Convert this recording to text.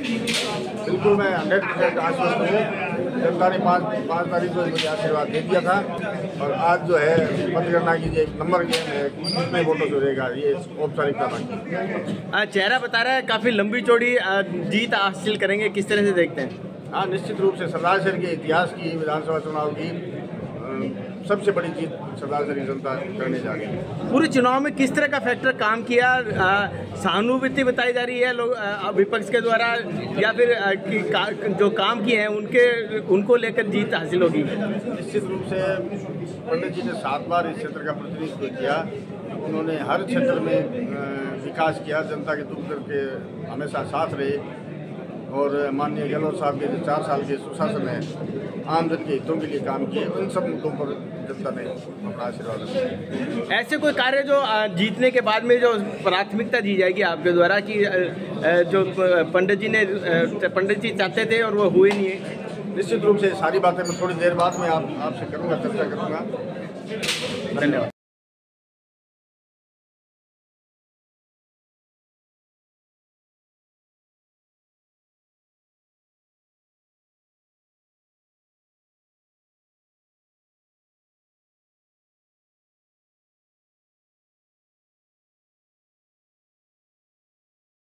बिल्कुल मैं hundred percent आश्वस्त हूँ। जनता ने पाँच पाँच तारीख को मुझे आशीर्वाद दे दिया था। और आज जो है मतगणना की जो एक नंबर गेम है कितने वोटों से रहेगा ये औपचारिकता आ, चेहरा बता रहा है काफ़ी लंबी चौड़ी जीत हासिल करेंगे। किस तरह से देखते हैं? हाँ निश्चित रूप से सरदार शहर के इतिहास की विधानसभा चुनाव की सबसे बड़ी जीत सरदार शहर की जनता करने जा रही है। पूरे चुनाव में किस तरह का फैक्टर काम किया? सहानुभूति बताई जा रही है लोग विपक्ष के द्वारा या फिर का, जो काम किए हैं उनके उनको लेकर जीत हासिल होगी? निश्चित रूप से पंडित जी ने सात बार इस क्षेत्र का प्रतिनिधित्व किया। उन्होंने हर क्षेत्र में विकास किया जनता के दुख के हमेशा साथ रहे। और माननीय गहलोत साहब के जो चार साल के सुशासन है आम जन के हितों के लिए काम किए उन सब मुद्दों पर जनता ने अपना आशीर्वाद ऐसे कोई कार्य जो जीतने के बाद में जो प्राथमिकता दी जाएगी आपके द्वारा कि जो पंडित जी ने पंडित जी चाहते थे और वो हुए नहीं है? निश्चित रूप से सारी बातें मैं थोड़ी देर बाद में आप आपसे करूँगा चर्चा करूँगा। धन्यवाद।